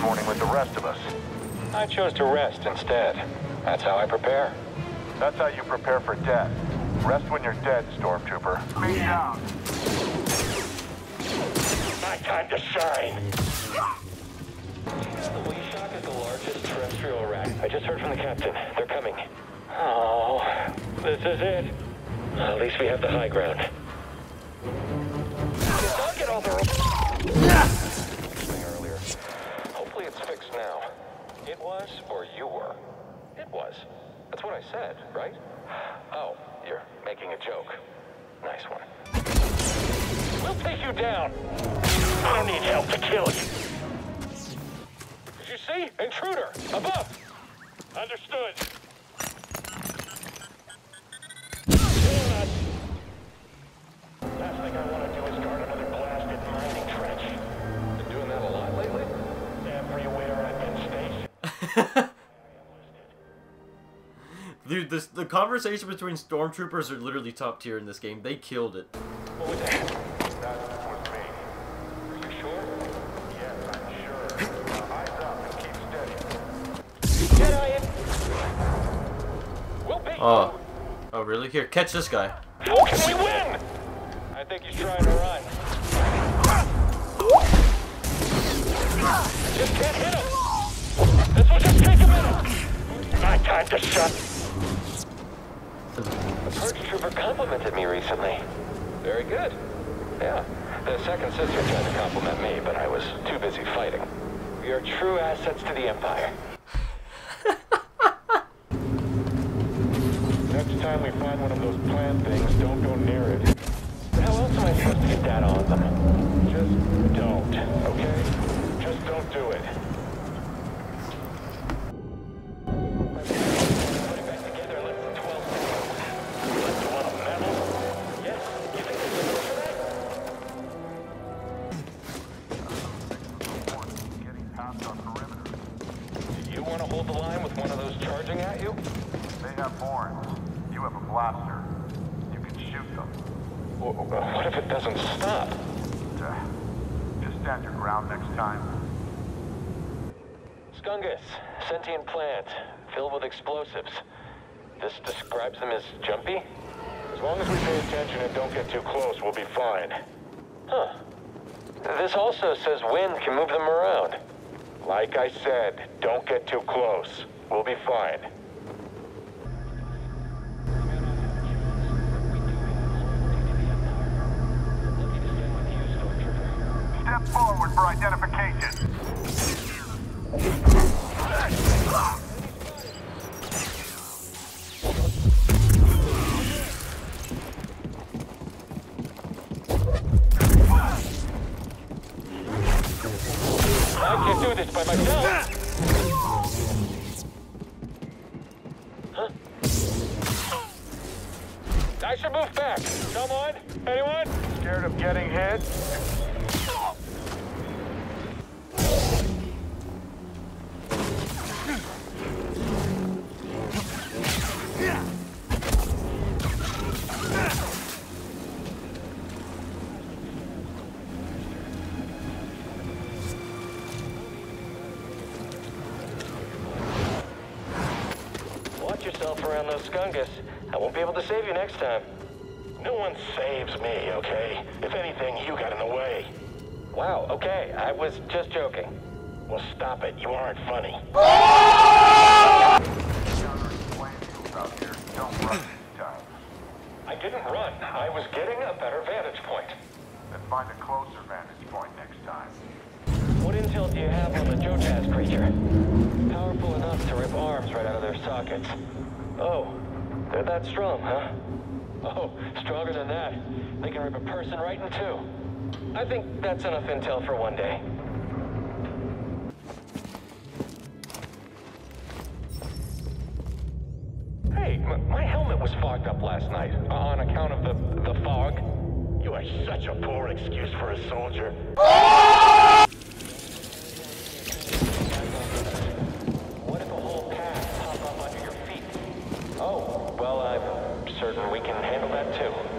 morning with the rest of us. I chose to rest instead. That's how I prepare. That's how you prepare for death. Rest when you're dead, Stormtrooper. Me down. My time to shine. The Wyyyschokk is the largest terrestrial rat. I just heard from the captain. They're coming. Oh, this is it. At least we have the high ground. Don't get all the it's fixed now. It was, or you were. It was. That's what I said, right? Oh, you're making a joke. Nice one. We'll take you down. I don't need help to kill you. Did you see? Intruder! Above! Understood. Dude, this the conversation between stormtroopers are literally top tier in this game. They killed it. What was that? That was me. Are you sure? Yes, I'm sure. Now eyes up and keep steady. Jedi in. We'll beat Oh. Oh, really? Here, catch this guy. you. How can we win? I think he's trying to run. Time to. A purge trooper complimented me recently. Very good. Yeah. The second sister tried to compliment me, but I was too busy fighting. We are true assets to the Empire. You want to hold the line with one of those charging at you? They have horns. You have a blaster. You can shoot them. Wh- What if it doesn't stop? Just stand your ground next time. Skungus, sentient plant, filled with explosives. This describes them as jumpy? As long as we pay attention and don't get too close, we'll be fine. Huh. This also says wind can move them around. Like I said, don't get too close. We'll be fine. Step forward for identification. I can't do this by myself! Huh? I should move back. Someone? Anyone? Scared of getting hit? Around those skungus. I won't be able to save you next time. No one saves me, okay? If anything, you got in the way. Wow, okay. I was just joking. Well, stop it. You aren't funny. Encountering plant fields out here. Don't run this time. I didn't run. I was getting a better vantage point. Then find a closer vantage point next time. What intel do you have on the Jotaz creature? Powerful enough to rip arms right out of their sockets. Oh, they're that strong, huh? Oh, stronger than that. They can rip a person right in two. I think that's enough intel for one day. Hey, my helmet was fogged up last night uh, on account of the the fog. You are such a poor excuse for a soldier. What if a whole path pop up under your feet? Oh, well, I'm certain we can handle that too.